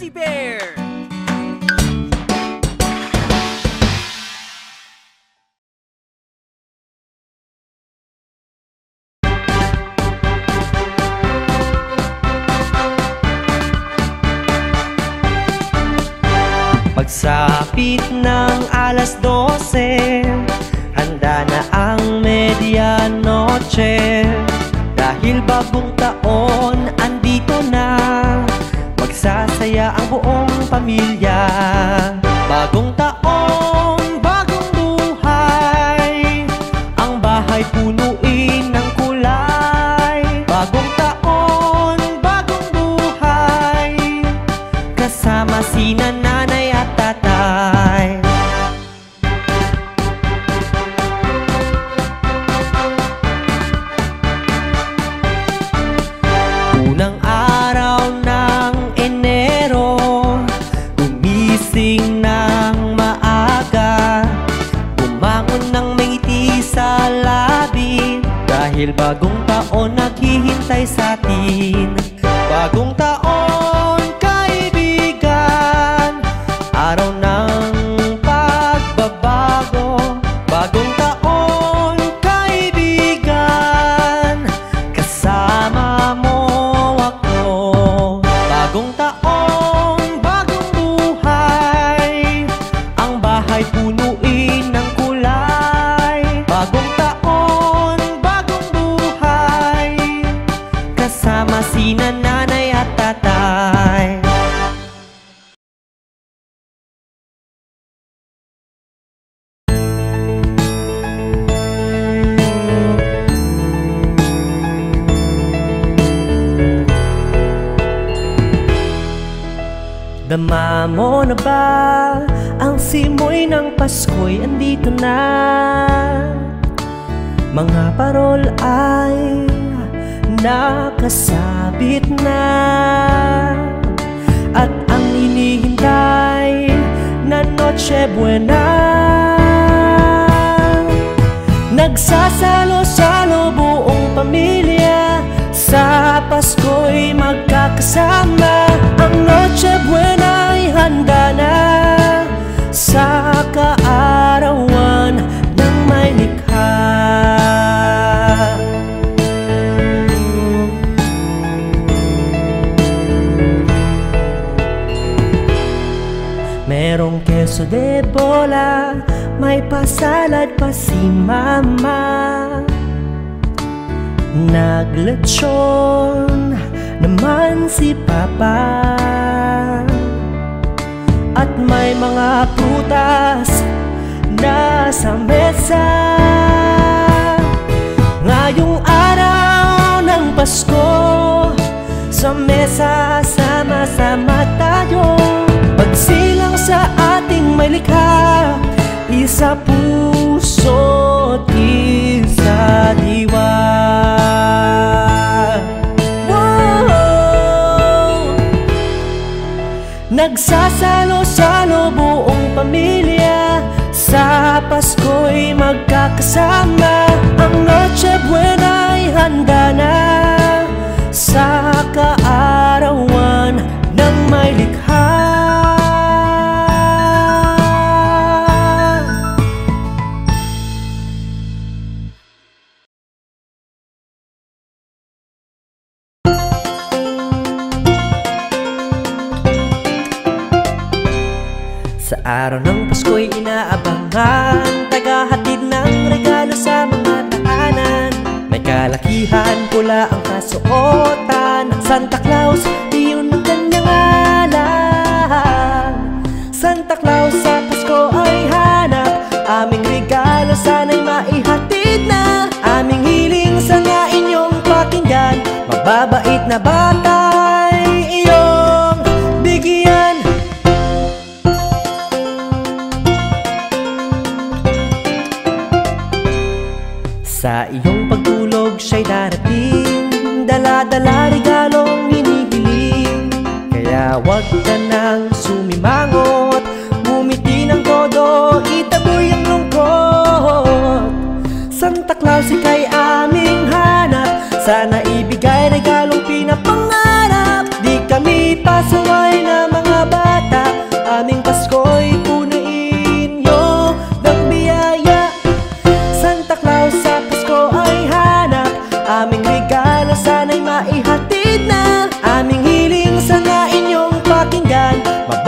Fuzzy Bear! Pagsapit ng alas 12 Handa na ang medianoche Dahil bagong taon na Magsasaya ang buong pamilya Dahil bagong taon naghihintay sa atin Kasama si nanay at tatay. Dama mo na ba ang simoy ng Pasko'y andito na? Mga parol ay nakasabit na. At ang hinihintay na Noche Buena. Nagsasalo-salo buong Merong keso de bola May pasalad pa si mama. Nagletsyon naman si papa. At may mga prutas na sa mesa. Ngayong araw ng Pasko Sa mesa sama-sama tayo Pagsilang sa ating may likha Isa puso't isa diwa! Nagsasalo-salo buong pamilya Sa Pasko'y magkakasama Ang Noche Buena ay handa na Sa araw ng Pasko'y inaabangan. Tagahatid ng regalo sa mga tahanan May kalakihan, pula ang kasuotan. Santa Claus, iyon ang kanyang alam Santa Claus sa Pasko ay hanap. Aming regalo sana'y maihatid na. Aming hiling sana inyong pakinggan. Mababait na bata'y Sa iyong pagtulog siya'y darating. Dala-dala regalong hinihiling. Kaya wag ka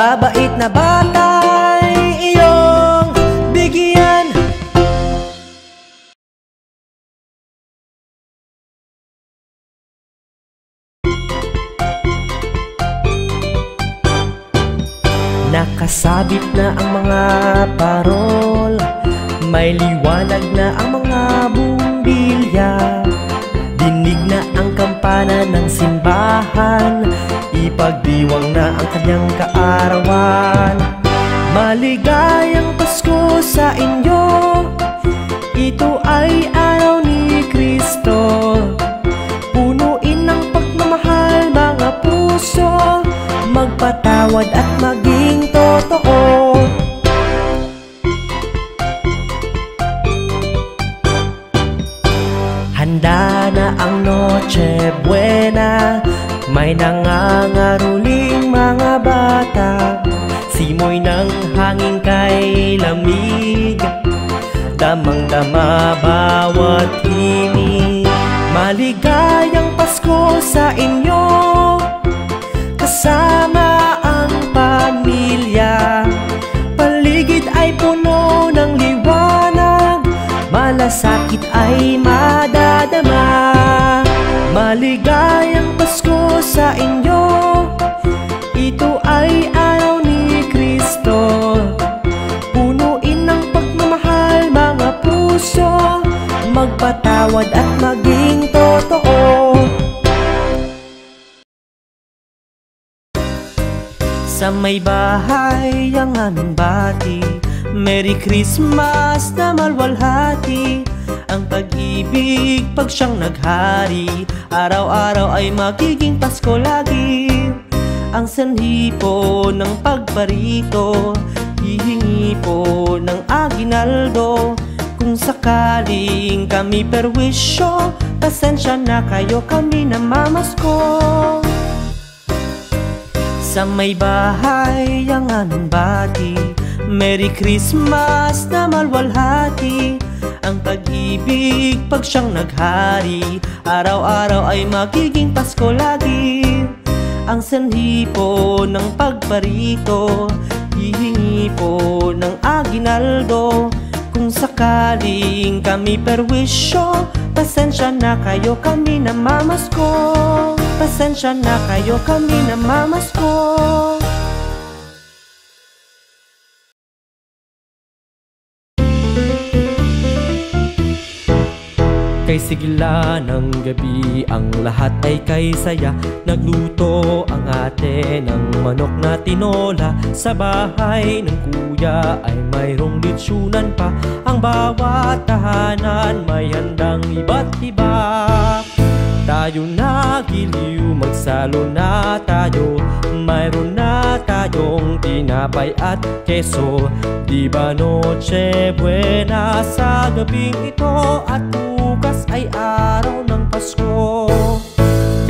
Mababait na batay iyong bigyan. Nakasabit na ang mga parol May liwanag na ang mga bumbilya. Dinig na ang kampana ng simbahan Ipagdiwang na ang kanyang kaarawan. Maligayang Pasko sa inyo. Ito ay araw ni Kristo. Punuin ng pagmamahal mga puso. Magpatawad at maging Damang-dama bawat himig Maligayang Pasko sa inyo. Kasama ang pamilya Paligid ay puno ng liwanag Malasakit ay madadama. Maligayang Pasko sa inyo Ito ay araw Magpatawad at maging totoo. Sa may bahay ang aming bati Merry Christmas na malwalhati. Ang pag-ibig pag siyang naghari Araw-araw ay magiging Pasko lagi. Ang sanhi po ng pagparito Hihingi po ng aginaldo Kung sakaling kami perwisyo Pasensya na kayo kami na mamasko. Sa may bahay ang aming bati? Merry Christmas na malwalhati. Ang pag-ibig pag siyang naghari Araw-araw ay magiging Pasko lagi. Ang sanhi po ng pagparito Hihingi po ng aginaldo Kung sakaling kami perwisyo. Pasensya na kayo kami na mamasko. Pasensya na kayo kami na mamasko Kay sigla ng gabi. Ang lahat ay kay saya. Nagluto ang ate ng manok na tinola. Sa bahay ng kuya ay mayroong litsunan pa. Ang bawat tahanan may handang iba't iba. Tayo na giliw, magsalo na tayo. Mayroon na tayong tinapay at keso. Di ba noche buena? Sa gabing ito At ay araw ng Pasko.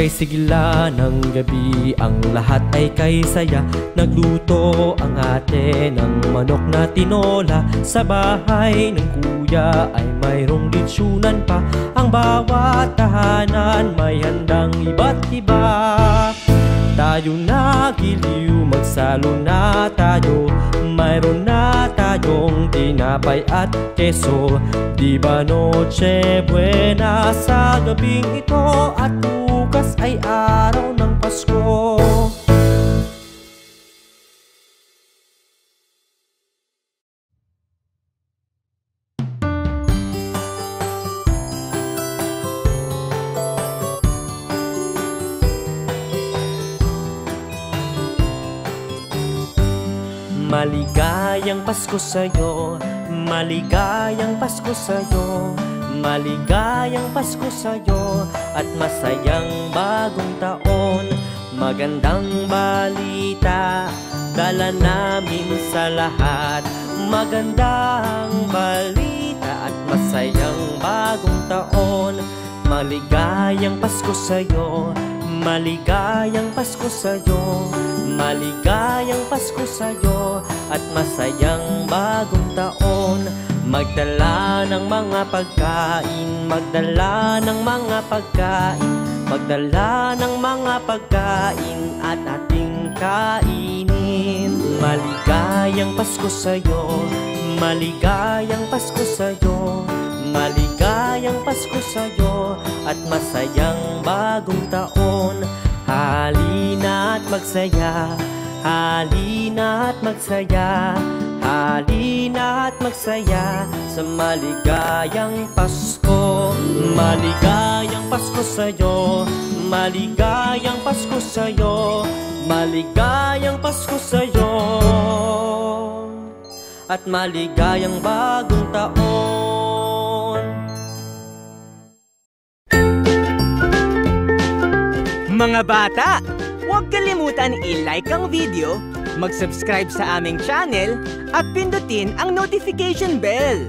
Kay sigla ng gabi ang lahat ay kay saya. Nagluto ang ate ng manok na tinola. Sa bahay ng kuya ay mayroong litsunan pa. Ang bawat tahanan may handang iba't iba Tayo na giliw, magsalo na tayo. Mayroon na tayong tinapay at keso. Di ba noche buena? Sa gabing ito At bukas ay araw ng Pasko Maligayang Pasko sa'yo Maligayang Pasko sa'yo Maligayang Pasko sa'yo At masayang bagong taon. Magandang balita Dala namin sa lahat. Magandang balita At masayang bagong taon. Maligayang Pasko sa'yo Maligayang Pasko sa'yo Maligayang Pasko sa'yo At masayang bagong taon. Magdala ng mga pagkain Magdala ng mga pagkain Magdala ng mga pagkain At ating kainin. Maligayang Pasko sa'yo Maligayang Pasko sa'yo Maligayang Pasko sa'yo At masayang bagong taon. Halina at magsaya Halina at magsaya Halina at magsaya Sa maligayang Pasko. Maligayang Pasko sa'yo Maligayang Pasko sa'yo Maligayang Pasko sa'yo. At maligayang bagong taon Mga bata, huwag kalimutan i-like ang video, mag-subscribe sa aming channel, at pindutin ang notification bell.